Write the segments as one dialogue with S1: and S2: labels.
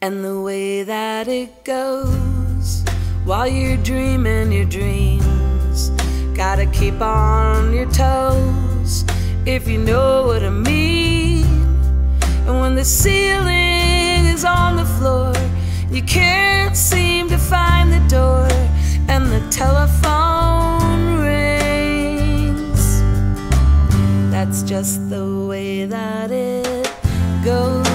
S1: And the way that it goes while you're dreaming your dreams, gotta keep on your toes if you know what I mean. And when the ceiling is on the floor, you can't seem to find the door, and the telephone That's just the way that it goes.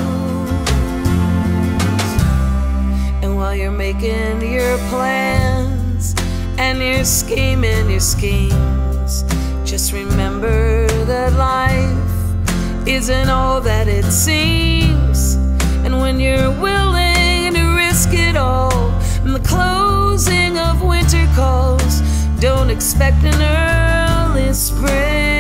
S1: And while you're making your plans and you're scheming your schemes, just remember that life isn't all that it seems. And when you're willing to risk it all, and the closing of winter calls, don't expect an early spring.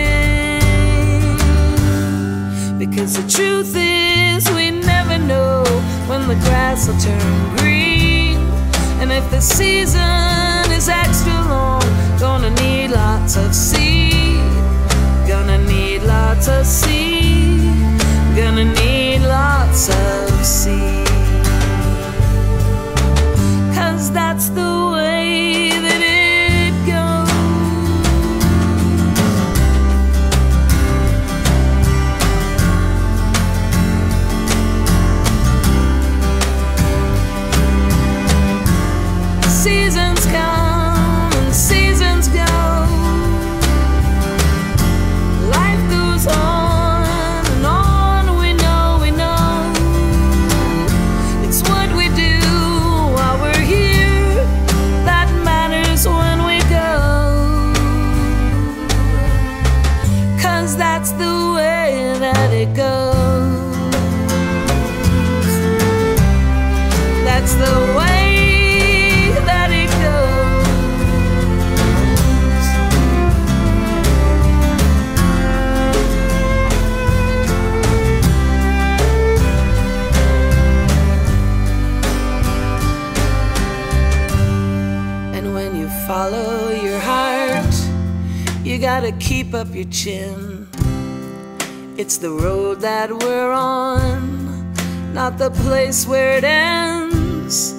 S1: Because the truth is, we never know when the grass will turn green. And if the season is extra long, gonna need lots of seed. That it goes. That's the way that it goes. And when you follow your heart, you gotta keep up your chin. It's the road that we're on, not the place where it ends.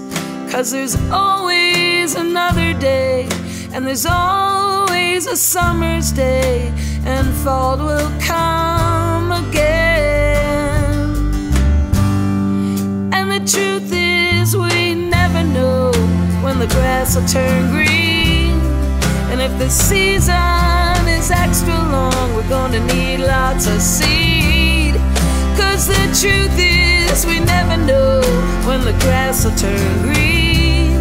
S1: Cause there's always another day, and there's always a summer's day, and fall will come again. And the truth is, we never know when the grass will turn green. And if the season is extra long, we're gonna need lots of seed. Cause the truth is, we never know when the grass will turn green.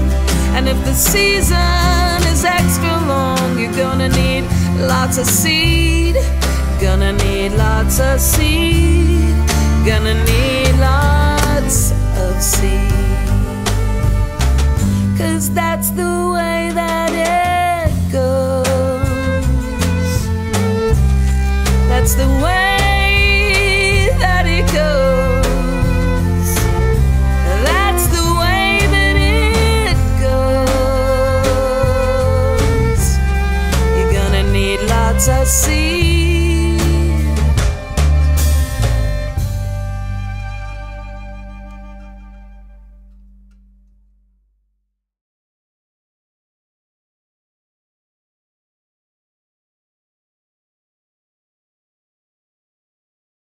S1: And if the season is extra long, you're gonna need lots of seed. Gonna need lots of seed. Gonna need lots of seed. Cause that's the